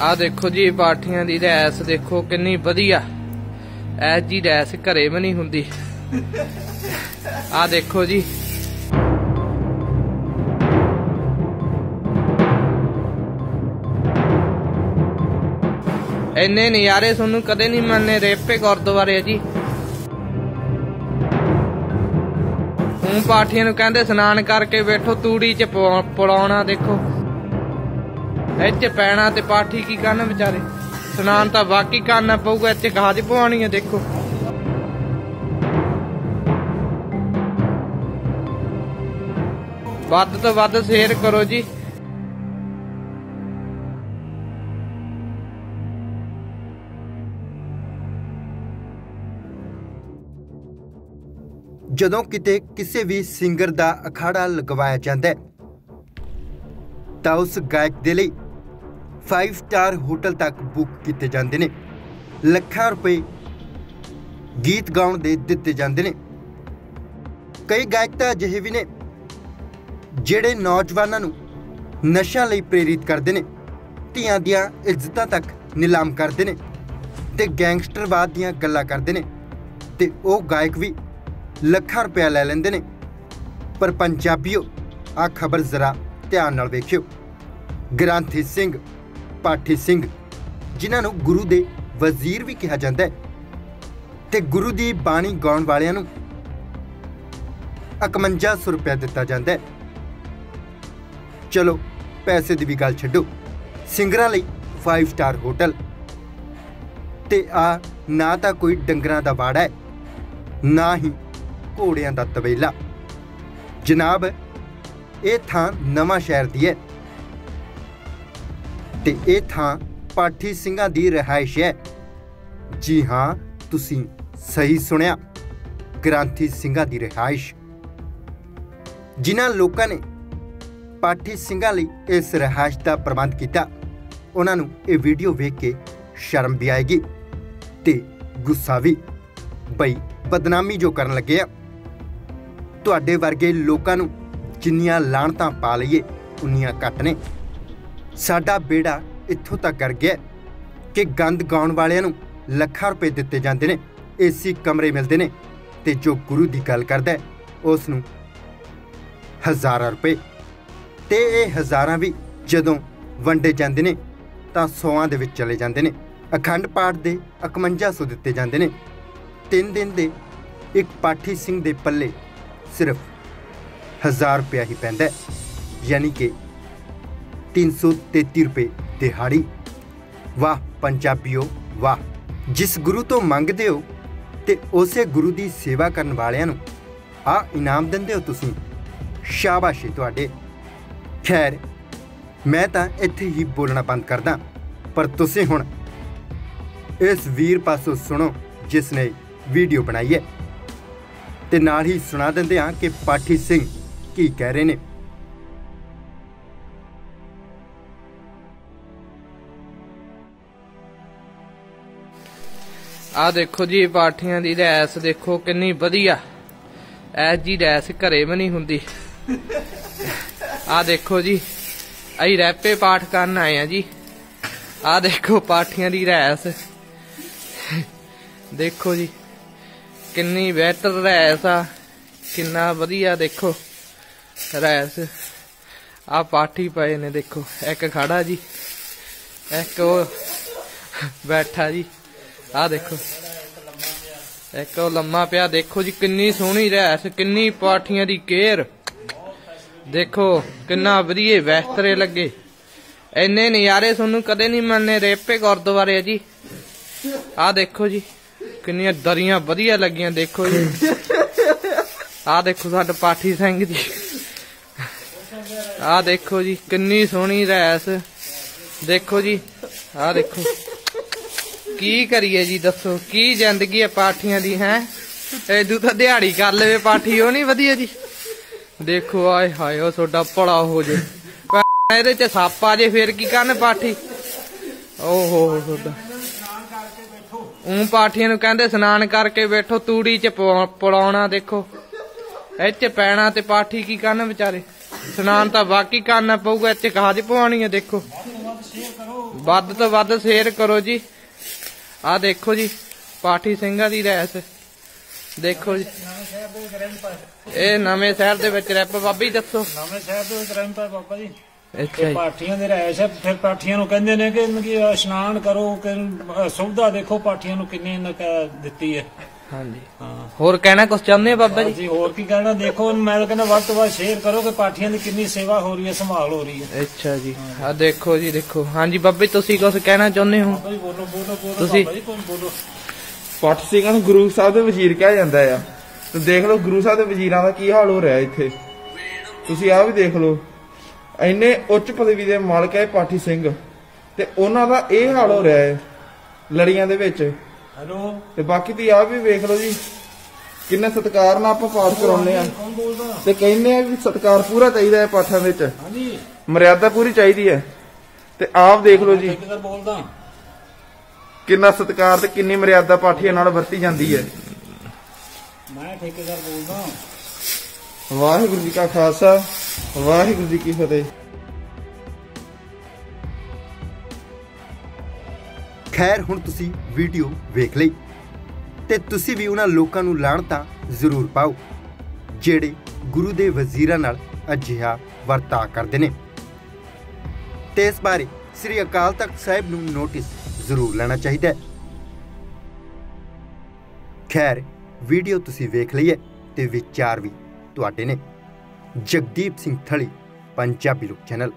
ਆ ਦੇਖੋ ਜੀ ਪਾਠੀਆਂ ਦੀ ਰੈਸ ਦੇਖੋ ਕਿੰਨੀ ਵਧੀਆ। ਐ ਜੀ ਰੈਸ ਘਰੇ ਵੀ ਨਹੀਂ ਹੁੰਦੀ। ਆ ਦੇਖੋ ਜੀ। ਇੰਨੇ ਨਜ਼ਾਰੇ ਤੁਹਾਨੂੰ ਕਦੇ ਨਹੀਂ ਮੰਨੇ ਰੇਪੇ ਗੁਰਦੁਆਰੇ ਜੀ। ਹੁਣ ਪਾਠੀਆਂ ਨੂੰ ਕਹਿੰਦੇ ਇਸ਼ਨਾਨ ਕਰਕੇ ਬੈਠੋ, ਤੂੜੀ ਚ ਪਲਾਉਣਾ ਦੇਖੋ। ਇੱਥੇ ਪੈਣਾ ਤੇ ਪਾਠੀ ਕੀ ਕਰਨ ਵਿਚਾਰੇ? ਇਸ਼ਨਾਨ ਤਾਂ ਬਾਕੀ ਕਰਨਾ ਪਊਗਾ, ਇੱਥੇ ਗਾਜ ਪਵਾਉਣੀ ਹੈ ਦੇਖੋ। ਵੱਧ ਤੋਂ ਵੱਧ ਸ਼ੇਅਰ ਕਰੋ ਜੀ। ਜਦੋਂ ਕਿਤੇ ਕਿਸੇ ਵੀ ਸਿੰਗਰ ਦਾ ਅਖਾੜਾ ਲਗਵਾਇਆ ਜਾਂਦਾ ਹੈ, ਤਾਂ ਉਸ ਗਾਇਕ ਦੇ ਲਈ 5 ਸਟਾਰ ਹੋਟਲ ਤੱਕ ਬੁੱਕ ਕੀਤੇ ਜਾਂਦੇ ਨੇ। ਲੱਖਾਂ ਰੁਪਏ ਗੀਤ ਗਾਉਣ ਦੇ ਦਿੱਤੇ ਜਾਂਦੇ ਨੇ। ਕਈ ਗਾਇਕ ਤਾਂ ਅਜਿਹੇ ਵੀ ਨੇ, ਜਿਹੜੇ ਨੌਜਵਾਨਾਂ ਨੂੰ ਨਸ਼ਿਆਂ ਲਈ ਪ੍ਰੇਰਿਤ ਕਰਦੇ ਨੇ, ਧੀਆਂ ਦੀਆਂ ਇੱਜ਼ਤਾਂ ਤੱਕ ਨਿਲਾਮ ਕਰਦੇ ਨੇ ਤੇ ਗੈਂਗਸਟਰਵਾਦ ਦੀਆਂ ਗੱਲਾਂ ਕਰਦੇ ਨੇ ਤੇ ਉਹ ਗਾਇਕ ਵੀ ਲੱਖਾਂ ਰੁਪਇਆ ਲੈ ਲੈਂਦੇ ਨੇ। ਪਰ ਪੰਜਾਬੀਓ ਆ ਖਬਰ ਜ਼ਰਾ ਧਿਆਨ ਨਾਲ ਵੇਖਿਓ। ਗ੍ਰੰਥੀ ਸਿੰਘ ਪਾਠੀ ਸਿੰਘ, ਜਿਨ੍ਹਾਂ ਨੂੰ ਗੁਰੂ ਦੇ ਵਜ਼ੀਰ ਵੀ ਕਿਹਾ ਜਾਂਦਾ ਹੈ ਤੇ ਗੁਰੂ ਦੀ ਬਾਣੀ ਗਾਉਣ ਵਾਲਿਆਂ ਨੂੰ 5100 ਰੁਪਇਆ ਦਿੱਤਾ ਜਾਂਦਾ ਹੈ। ਚਲੋ, ਪੈਸੇ ਦੀ ਵੀ ਗੱਲ ਛੱਡੋ। ਸਿੰਗਰਾਂ ਲਈ 5 ਸਟਾਰ ਹੋਟਲ। ਤੇ ਆ ਨਾ ਤਾਂ ਕੋਈ ਡੰਗਰਾਂ ਦਾ ਵਾੜਾ ਹੈ, ਨਾ ਹੀ ਘੋੜਿਆਂ ਦਾ ਤਬੇਲਾ ਜਨਾਬ, ਇਹ ਥਾਂ ਨਵਾਂ ਸ਼ਹਿਰ ਦੀ ਹੈ। ਤੇ ਇਹ ਥਾਂ ਪਾਠੀ ਸਿੰਘਾਂ ਦੀ ਰਿਹਾਇਸ਼ ਹੈ। ਜੀ ਹਾਂ, ਤੁਸੀਂ ਸਹੀ ਸੁਣਿਆ। ਗ੍ਰਾਂਥੀ ਸਿੰਘਾਂ ਦੀ ਰਿਹਾਇਸ਼। ਜਿਨ੍ਹਾਂ ਲੋਕਾਂ ਨੇ ਪਾਠੀ ਸਿੰਘਾਂ ਲਈ ਇਸ ਰਿਹਾਇਸ਼ ਦਾ ਪ੍ਰਬੰਧ ਕੀਤਾ, ਉਹਨਾਂ ਨੂੰ ਇਹ ਵੀਡੀਓ ਵੇਖ ਕੇ ਸ਼ਰਮ ਵੀ ਆਏਗੀ ਤੇ ਗੁੱਸਾ ਵੀ। ਬਈ, ਬਦਨਾਮੀ ਜੋ ਕਰਨ ਲੱਗੇ ਆ, ਤੁਹਾਡੇ ਵਰਗੇ ਲੋਕਾਂ ਨੂੰ ਜਿੰਨੀਆਂ ਲਾਣਤਾਂ ਪਾ ਲਈਏ, ਉਨੀਆਂ ਘੱਟ ਨੇ। ਸਾਡਾ ਬੇੜਾ ਇੱਥੋਂ ਤੱਕ ਕਰ ਗਿਆ ਕਿ ਗੰਦ ਗਾਉਣ ਵਾਲਿਆਂ ਨੂੰ ਲੱਖਾਂ ਰੁਪਏ ਦਿੱਤੇ ਜਾਂਦੇ ਨੇ ਏਸੀ ਕਮਰੇ ਮਿਲਦੇ ਨੇ ਤੇ ਜੋ ਗੁਰੂ ਦੀ ਗੱਲ ਕਰਦਾ ਉਸ ਨੂੰ ਹਜ਼ਾਰਾਂ ਰੁਪਏ। ਤੇ ਇਹ ਹਜ਼ਾਰਾਂ ਵੀ ਜਦੋਂ ਵੰਡੇ ਜਾਂਦੇ ਨੇ, ਤਾਂ ਸੌਆਂ ਦੇ ਵਿੱਚ ਚਲੇ ਜਾਂਦੇ ਨੇ। ਅਖੰਡ ਪਾਠ ਦੇ 5100 ਦਿੱਤੇ ਜਾਂਦੇ ਨੇ। ਤਿੰਨ ਦਿਨ ਦੇ ਇੱਕ ਪਾਠੀ ਸਿੰਘ ਦੇ ਪੱਲੇ ਸਿਰਫ 1000 ਰੁਪਇਆ ਹੀ ਪੈਂਦਾ ਯਾਨੀ ਕਿ 333 ਰੁਪਏ ਦਿਹਾੜੀ। ਵਾਹ, ਪੰਜਾਬੀਓ, ਵਾਹ। ਜਿਸ ਗੁਰੂ ਤੋਂ ਮੰਗਦੇ ਹੋ ਤੇ ਉਸੇ ਗੁਰੂ ਦੀ ਸੇਵਾ ਕਰਨ ਵਾਲਿਆਂ ਨੂੰ ਆ ਇਨਾਮ ਦਿੰਦੇ ਹੋ ਤੁਸੀਂ। ਸ਼ਾਬਾਸ਼ੀ ਤੁਹਾਡੇ। ਖੈਰ, ਮੈਂ ਤਾਂ ਇੱਥੇ ਹੀ ਬੋਲਣਾ ਬੰਦ ਕਰਦਾ। ਪਰ ਤੁਸੀਂ ਹੁਣ ਇਸ ਵੀਰ ਪਾਸੋਂ ਸੁਣੋ ਜਿਸ ਨੇ ਵੀਡੀਓ ਬਣਾਈ ਹੈ। ਤੇ ਨਾਲ ਹੀ ਸੁਣਾ ਦਿੰਦੇ ਹਾਂ ਕਿ ਪਾਠੀ ਸਿੰਘ ਕੀ ਕਹਿ ਰਹੇ ਨੇ। ਆ ਦੇਖੋ ਜੀ ਪਾਠੀਆਂ ਦੀ ਰੈਸ ਦੇਖੋ, ਕਿੰਨੀ ਵਧੀਆ। ਐ ਜੀ ਰੈਸ ਘਰੇ ਵੀ ਨਹੀਂ ਹੁੰਦੀ। ਆ ਦੇਖੋ ਜੀ, ਅਸੀਂ ਰੈਪੇ ਪਾਠ ਕਰਨ ਆਏ ਆ ਜੀ। ਆ ਦੇਖੋ ਪਾਠੀਆਂ ਦੀ ਰੈਸ। ਦੇਖੋ ਜੀ, ਕਿੰਨੀ ਬਿਹਤਰ ਰੈਸ ਆ, ਕਿੰਨਾ ਵਧੀਆ ਦੇਖੋ ਰੈਸ। ਆ ਪਾਠੀ ਪਏ ਨੇ ਦੇਖੋ, ਇੱਕ ਖੜਾ ਜੀ, ਇੱਕ ਉਹ ਬੈਠਾ ਜੀ। ਆ ਦੇਖੋ। ਇੱਕ ਉਹ ਲੰਮਾ ਪਿਆ, ਦੇਖੋ ਜੀ ਕਿੰਨੀ ਸੋਹਣੀ ਰਹਿਸ, ਕਿੰਨੀ ਪਾਠੀਆਂ ਦੀ ਕੇਅਰ। ਦੇਖੋ, ਕਿੰਨਾ ਵਧੀਆ, ਬਿਹਤਰੇ ਲੱਗੇ। ਇੰਨੇ ਨਜ਼ਾਰੇ ਤੁਹਾਨੂੰ ਕਦੇ ਨਹੀਂ ਮੰਨੇ ਰੇਪੇ ਗੁਰਦੁਆਰੇ ਆ ਜੀ। ਆ ਦੇਖੋ ਜੀ, ਕਿੰਨੀਆਂ ਦਰੀਆਂ ਵਧੀਆ ਲੱਗੀਆਂ, ਦੇਖੋ ਜੀ। ਆ ਦੇਖੋ ਸਾਡਾ ਪਾਠੀ ਸਿੰਘ ਜੀ। ਆ ਦੇਖੋ ਜੀ, ਕਿੰਨੀ ਸੋਹਣੀ ਰੈਸ ਦੇਖੋ ਜੀ ਆ ਦੇਖੋ। ਕੀ ਕਰੀਏ ਜੀ, ਦੱਸੋ, ਕੀ ਜ਼ਿੰਦਗੀ ਹੈ ਪਾਠੀਆਂ ਦੀ, ਹੈ? ਐਦੂ ਤਾਂ ਦਿਹਾੜੀ ਕਰ ਲਵੇ ਪਾਠੀ, ਉਹ ਨਹੀਂ ਵਧੀਆ ਜੀ। ਦੇਖੋ, ਆਏ ਹਾਏ, ਉਹ ਤੁਹਾਡਾ ਭਲਾ ਹੋ ਜੇ। ਇਹਦੇ ਚ ਸੱਪ ਆ ਜੇ, ਫੇਰ ਕੀ ਕਰਨ ਪਾਠੀ? ਓਹੋ ਹੋ ਤੁਹਾਡਾ। ਉਹ ਪਾਠੀਆਂ ਨੂੰ ਕਹਿੰਦੇ ਇਸ਼ਨਾਨ ਕਰਕੇ ਬੈਠੋ, ਤੂੜੀ ਚ ਪਵਾ- ਪੜਾਉਣਾ ਦੇਖੋ। ਇੱਥੇ ਪੈਣਾ ਤੇ ਪਾਠੀ ਕੀ ਕਰਨ ਵਿਚਾਰੇ? ਇਸ਼ਨਾਨ ਤਾਂ ਬਾਕੀ ਕਰਨਾ ਪਊਗਾ ਇੱਥੇ ਕਾਜ ਪਵਾਉਣੀ ਹੈ ਦੇਖੋ। ਵੱਧ ਤੋਂ ਵੱਧ ਸ਼ੇਅਰ ਕਰੋ ਜੀ। ਆ ਦੇਖੋ ਜੀ ਪਾਠੀ ਸਿੰਘਾਂ ਦੀ ਰੈਸ ਦੇਖੋ ਜੀ। ਇਹ ਨਵੇਂ ਸ਼ਹਿਰ ਦੇ ਵਿੱਚ ਰੈਪ ਬਾਬੀ ਦੱਸੋ। ਨਵੇਂ ਸ਼ਹਿਰ ਦੇ ਵਿੱਚ ਪਏ ਬਾਬਾ ਜੀ। ਅੱਛਾ ਪਾਠੀਆਂ ਦੇ ਰਹਿਸ਼ ਹੈ ਫਿਰ ਪਾਠੀਆਂ ਨੂੰ ਕਹਿੰਦੇ ਨੇ ਕਿ ਇਸ਼ਨਾਨ ਕਰੋ ਕਿ ਸੁਵਿਧਾ ਦੇਖੋ ਪਾਠੀਆਂ ਨੂੰ ਕਿੰਨੀ ਇਹਨਾਂ ਦਿੱਤੀ ਹੈ। ਹਾਂਜੀ। ਹਾਂ ਹੋਰ ਕਹਿਣਾ ਕੁਝ ਚਾਹੁੰਦੇ ਆ ਬਾਬਾ ਜੀ? ਜੀ ਹੋਰ ਕੀ ਕਹਿਣਾ? ਦੇਖੋ ਮੈਂ ਤਾਂ ਕਹਿੰਦਾ ਵੱਧ ਤੋਂ ਵੱਧ ਸ਼ੇਅਰ ਕਰੋ ਕਿ ਪਾਠੀਆਂ ਦੀ ਕਿੰਨੀ ਸੇਵਾ ਹੋ ਰਹੀ ਹੈ ਸੰਭਾਲ ਹੋ ਰਹੀ ਹੈ। ਅੱਛਾ ਜੀ। ਆ ਦੇਖੋ ਜੀ ਦੇਖੋ। ਹਾਂਜੀ ਬਾਬੇ ਤੁਸੀਂ ਕੁਝ ਕਹਿਣਾ ਚਾਹੁੰਦੇ ਹੋ? ਬਾਬਾ ਜੀ ਬੋਲੋ ਬੋਲੋ ਬੋਲੋ ਤੁਸੀਂ- ਬਾਬਾ ਜੀ ਕੋਈ ਬੋਲੋ। ਪੱਠ ਸਿੰਘਾਂ ਨੂੰ ਗੁਰੂ ਸਾਹਿਬ ਦੇ ਵਜ਼ੀਰ ਕਿਹਾ ਜਾਂਦਾ ਆ। ਤੇ ਦੇਖ ਲਓ ਗੁਰੂ ਸਾਹਿਬ ਦੇ ਵਜ਼ੀਰਾਂ ਦਾ ਕੀ ਹਾਲ ਹੋ ਰਿਹਾ ਇੱਥੇ। ਤੁਸੀਂ ਆਹ ਵੀ ਦੇਖ ਲਓ। ਇੰਨੇ ਉੱਚ ਪਦਵੀ ਦੇ ਮਾਲਕ ਹੈ ਪਾਠੀ ਸਿੰਘ। ਤੇ ਉਹਨਾਂ ਦਾ ਇਹ ਹਾਲ ਹੋ ਰਿਹਾ ਹੈ ਲੜੀਆਂ ਦੇ ਵਿੱਚ। ਹੈਲੋ। ਤੇ ਬਾਕੀ ਦੀ ਆਹ ਵੀ ਵੇਖ ਲਓ ਜੀ ਕਿੰਨੇ ਸਤਿਕਾਰ ਨਾਲ ਆਪਾਂ ਪਾਠ ਕਰਾਉਂਦੇ ਆ ਕੌਣ ਬੋਲਦਾ? ਤੇ ਕਹਿੰਦੇ ਆ ਵੀ ਸਤਿਕਾਰ ਪੂਰਾ ਚਾਹੀਦਾ ਹੈ ਪਾਠਾਂ ਵਿੱਚ। ਹਾਂਜੀ। ਮਰਿਆਦਾ ਪੂਰੀ ਚਾਹੀਦੀ ਹੈ। ਤੇ ਆਪ ਦੇਖ ਲਓ ਜੀ ਬੋਲਦਾ। ਕਿੰਨਾ ਸਤਿਕਾਰ ਤੇ ਕਿੰਨੀ ਮਰਿਆਦਾ ਪਾਠੀਆਂ ਨਾਲ ਵਰਤੀ ਜਾਂਦੀ ਹੈ। ਮੈਂ ਠੇਕੇਦਾਰ ਬੋਲਦਾ। ਵਾਹਿਗੁਰੂ ਜੀ ਕਾ ਖਾਲਸਾ ਵਾਹਿਗੁਰੂ ਜੀ ਕੀ ਫਤਿਹ। ਖੈਰ, ਹੁਣ ਤੁਸੀਂ ਵੀਡੀਓ ਵੇਖ ਲਈ ਤੇ ਤੁਸੀਂ ਵੀ ਉਹਨਾਂ ਲੋਕਾਂ ਨੂੰ ਲਾਹਣਤਾਂ ਜ਼ਰੂਰ ਪਾਓ, ਜਿਹੜੇ ਗੁਰੂ ਦੇ ਵਜ਼ੀਰਾਂ ਨਾਲ ਅਜਿਹਾ ਵਰਤਾਅ ਕਰਦੇ ਨੇ। ਤੇ ਇਸ ਬਾਰੇ ਸ੍ਰੀ ਅਕਾਲ ਤਖਤ ਸਾਹਿਬ ਨੂੰ ਨੋਟਿਸ ਜ਼ਰੂਰ ਲੈਣਾ ਚਾਹੀਦਾ ਹੈ। ਖੈਰ, ਵੀਡੀਓ ਤੁਸੀਂ ਵੇਖ ਲਈ ਹੈ ਤੇ ਵਿਚਾਰ ਵੀ ਤੁਹਾਡੇ ਨੇ। ਜਗਦੀਪ ਸਿੰਘ ਥਲੀ, ਪੰਜਾਬੀ ਲੋਕ ਚੈਨਲ।